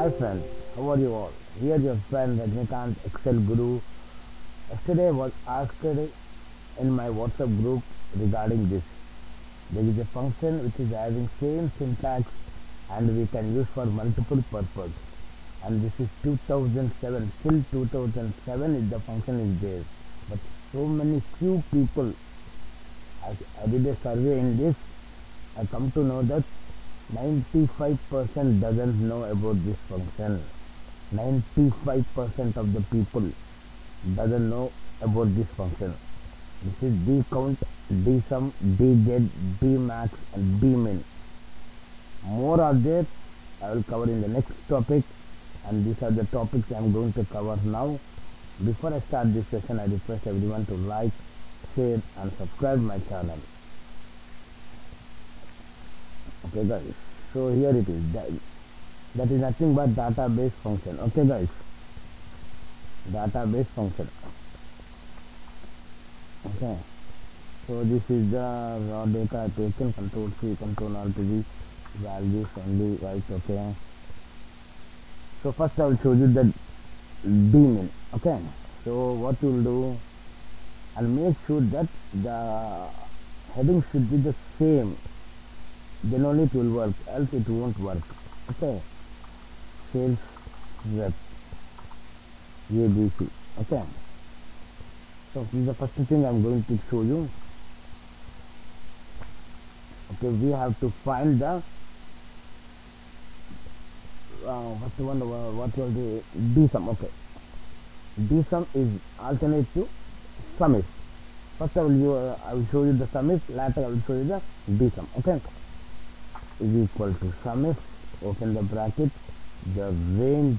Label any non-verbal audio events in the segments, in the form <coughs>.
Hi friends, how are you all? Here your friend Rajnikant Excel Guru. Yesterday I was asked in my WhatsApp group regarding this. There is a function which is having same syntax and we can use for multiple purpose. And this is 2007, till 2007 is the function is there. But so many few people, I, I did a survey in this, I come to know that 95% doesn't know about this function. 95% of the people doesn't know about this function. This is d count d sum d get d max and d min. More are there. I will cover in the next topic and these are the topics i am going to cover now. Before i start this session i request everyone to like share and subscribe my channel okay guys. So here it is that, that is nothing but database function. Okay guys. Database function. Okay. So this is the raw data taken control c control r to the values only right okay. So first i will show you the daemon okay. So what you will do and make sure that the heading should be the same then only it will work. Else it won't work. Okay? Sales rep. Abc okay? So this is the first thing i'm going to show you. Okay we have to find the uh, what's the one uh, what was the d sum okay. D sum is alternate to sum ifs. First i will you, uh, i will show you the sum ifs later i will show you the d sum okay is equal to sum if open the bracket the range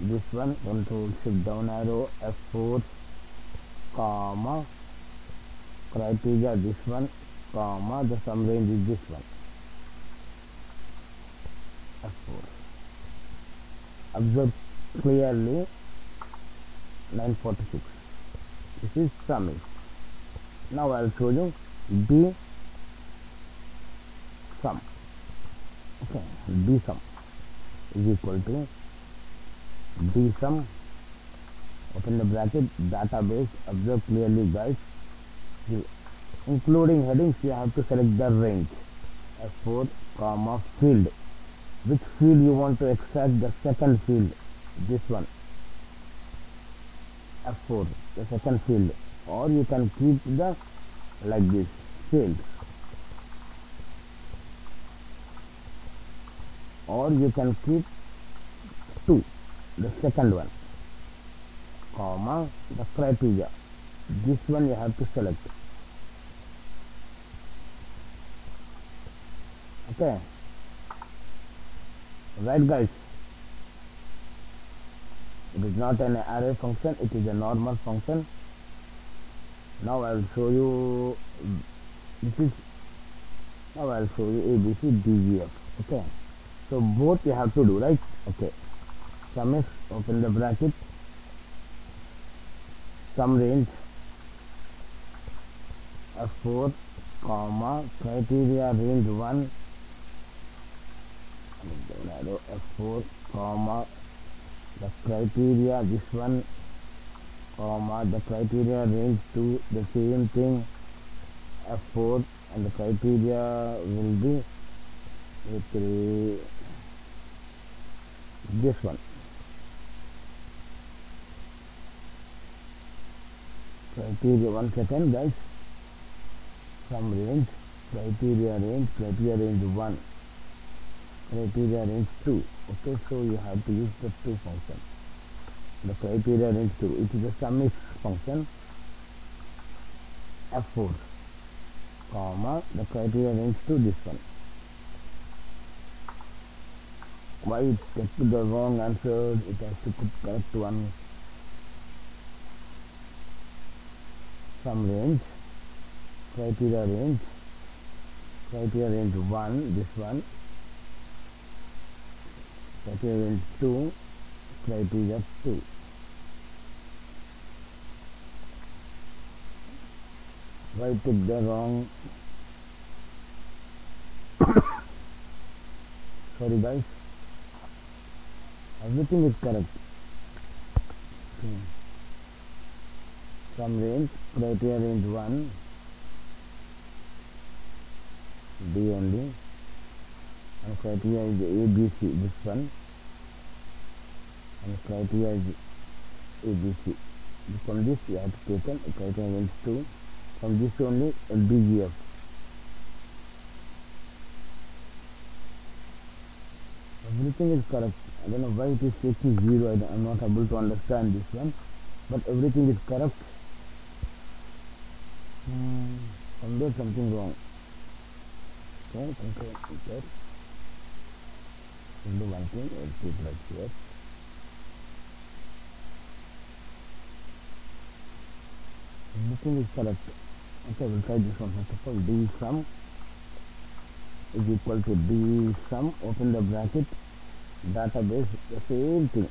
this one control shift down arrow f4 comma criteria this one comma the sum range is this one f4 observe clearly 946 this is sum if now i'll show you d sum okay. D sum. Is equal to d sum. Open the bracket. Database. Observe clearly guys. Including headings you have to select the range. F4 comma field. Which field you want to extract? The second field. This one. F4 the second field. Or you can keep the like this field or you can keep 2 the second one. Comma the criteria. This one you have to select. Okay. Right guys. It is not an array function it is a normal function. Now I will show you this is now I will show you ABC DVF okay so both you have to do right? Okay. Sum ifs open the bracket. Sum range. F4 comma criteria range 1 arrow f4 comma the criteria this one comma the criteria range 2 the same thing. F4 and the criteria will be with this one. Criteria one second guys. Sum range. Criteria range. Criteria range 1 criteria range 2 okay so you have to use the 2 function. The criteria range 2 it is a sum if function f4 comma the criteria range 2 this one why it gets to the wrong answer it has to put correct one sum range criteria range criteria range 1 this one criteria range 2 criteria 2 why took the wrong <coughs> sorry guys everything is correct. Okay. from range criteria range 1 D only and criteria is ABC this one and criteria is ABC from this you have taken criteria range 2 from this only DGF everything is correct I don't know why it is taking 0 I am not able to understand this one. But everything is correct. Hmm, somewhere something wrong. Okay control enter do one thing I'll keep right here. Everything is correct. Okay we'll try this one. First of all d sum is equal to d sum. Open the bracket database the same thing.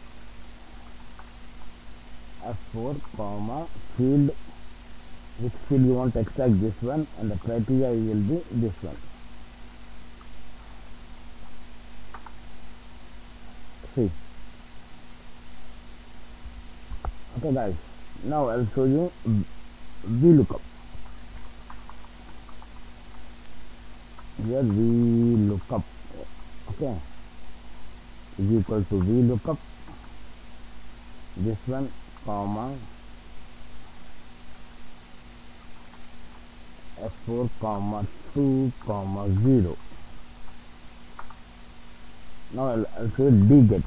F4 comma field which field you want to extract this one and the criteria will be this one. See. Okay guys. Now I'll show you VLOOKUP. Here VLOOKUP. Okay is equal to VLOOKUP this one comma f4 comma 2 comma 0 now I'll, I'll say dget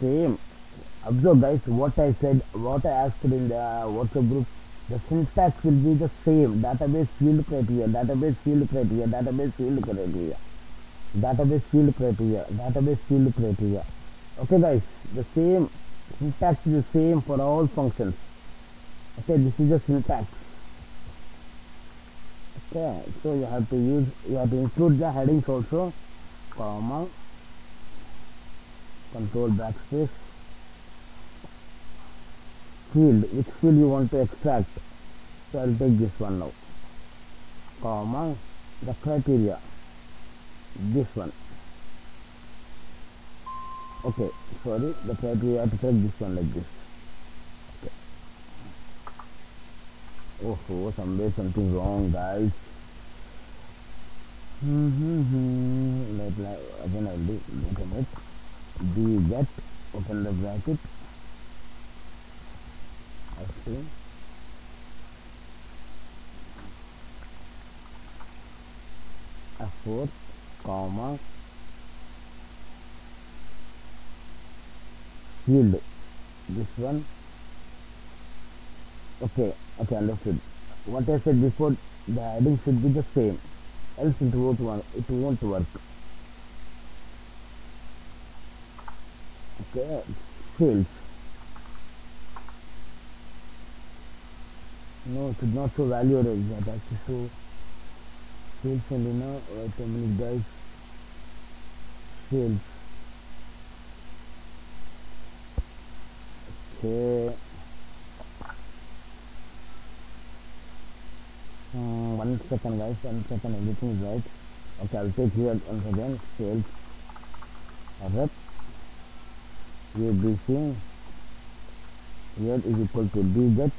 same. Observe guys what I said what I asked in the WhatsApp group the syntax will be the same. Database field criteria database field criteria database field criteria database field criteria database field criteria. Okay guys the same syntax is the same for all functions. Okay this is the syntax. Okay so you have to use you have to include the headings also comma control backspace field which field you want to extract. So I'll take this one now. Comma the criteria this one. Okay sorry the criteria I have to take this one like this. Okay. oh, oh somewhere something wrong guys. Mm-hmm. let, let, again I'll do internet d get open the bracket. Okay f4 comma field this one. Okay okay understood. What I said before the heading should be the same. Else it won't work it won't work. Okay fields no it should not show value it has to show fields only now wait a minute guys fields okay. Um, one second guys one second everything is right. Okay I'll take here once again. Sales rep ABC here is equal to dget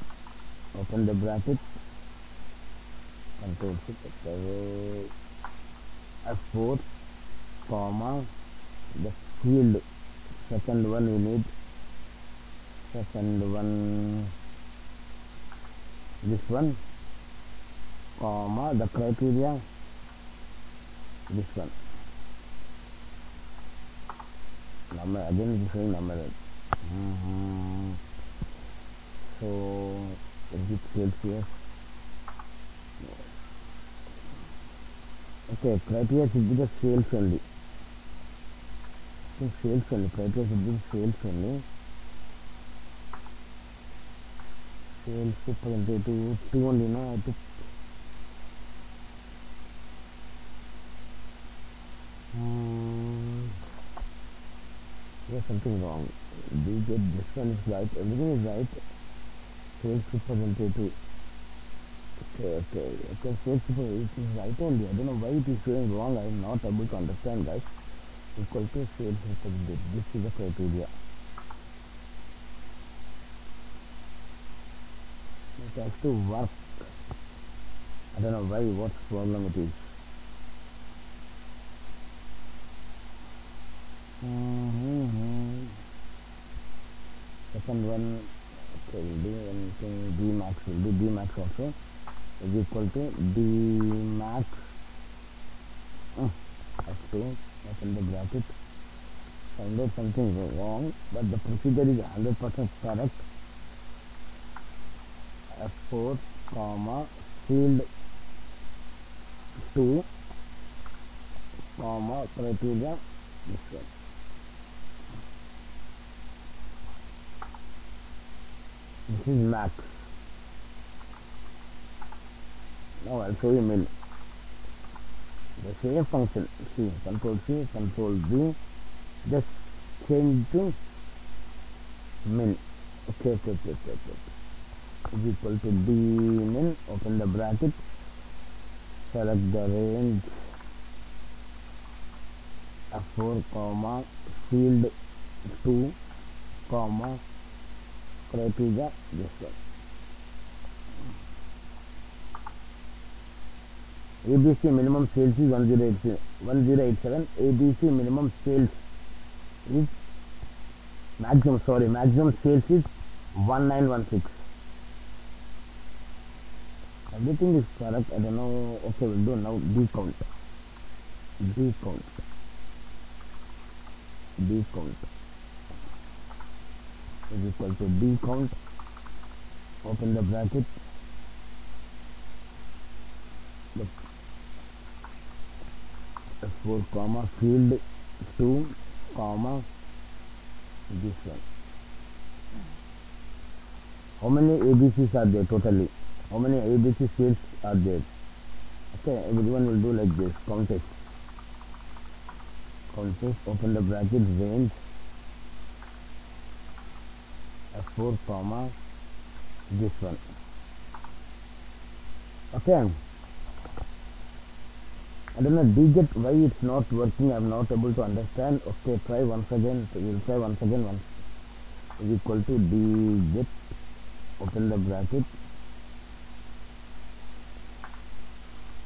open the bracket control shift f4 comma the field second one we need second one this one comma the criteria this one number again the same number mm -hmm. so exit celsius okay criteria should be the sales only. So sales only. Criteria should be sales only. Sales representative two only no? I took hmm. something wrong. We get this one is right? Everything is right. Sales representative Okay, okay, okay, search for it is right only. I don't know why it is showing wrong. I am not able to understand, guys. Equal to sales this. This is the criteria. It has to work. I don't know why, what problem it is. Mm-hmm. Second one, okay, will do anything D max will do D max also is equal to D max. Uh, F2 open the bracket. Find out something wrong but the procedure is 100% correct. F4 comma field 2 comma criteria this one this is max now I'll show you min the same function C control C control V just change to min okay okay okay okay, okay. is equal to d min open the bracket. Select the range. F4 comma field 2 comma criteria this one ABC minimum sales is 1087, 1087 ABC minimum sales is maximum sorry maximum sales is 1916 everything is correct. I don't know. Okay we'll do now D count. D count. Is equal to D count. Open the bracket. The F4 comma field 2 comma this one how many ABCs are there totally? How many ABC fields are there? Okay everyone will do like this. Count it open the bracket range. F4 comma this one. Okay I don't know dget why it's not working? I'm not able to understand. Okay try once again. We'll try once again once. Is equal to dget open the bracket.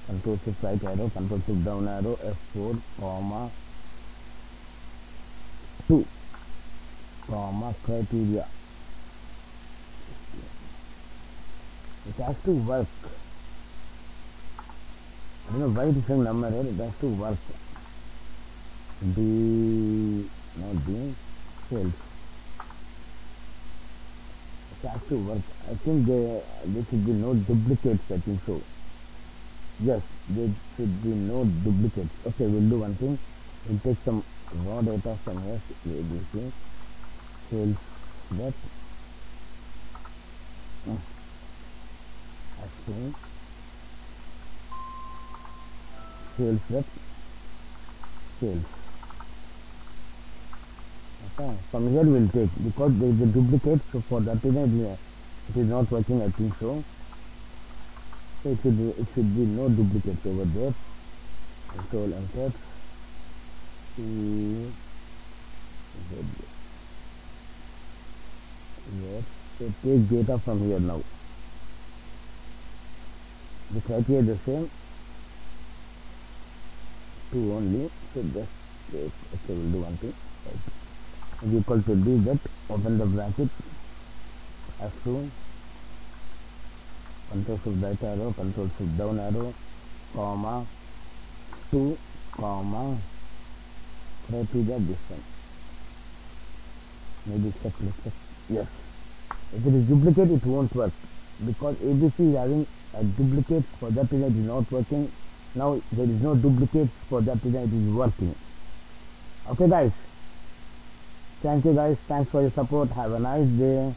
Control shift right arrow. Control shift down arrow. F4 comma 2 comma criteria. It has to work I don't know why it is saying number here, it has to work. D, not D, sales. It has to work. I think there, there should be no duplicates, I think so. Yes, there should be no duplicates. Okay, we'll do one thing. We'll take some raw data from here, ABC, sales, that. Hmm. Oh. Actually, sales rep sales okay from here we'll take because there is a duplicate so for that reason it is not working I think so. So it should be, it should be no duplicates over there. Control enter. C Z here so take data from here now. The criteria is the same two only so just okay we'll do one thing. Is equal to d get open the bracket. F2 control shift right arrow control shift down arrow comma 2 comma this one. Maybe check let's yes. If it is duplicate it won't work. Because ABC is having a duplicate for that it is not working now there is no duplicate for that reason it is working. Okay guys. Thank you guys. Thanks for your support. Have a nice day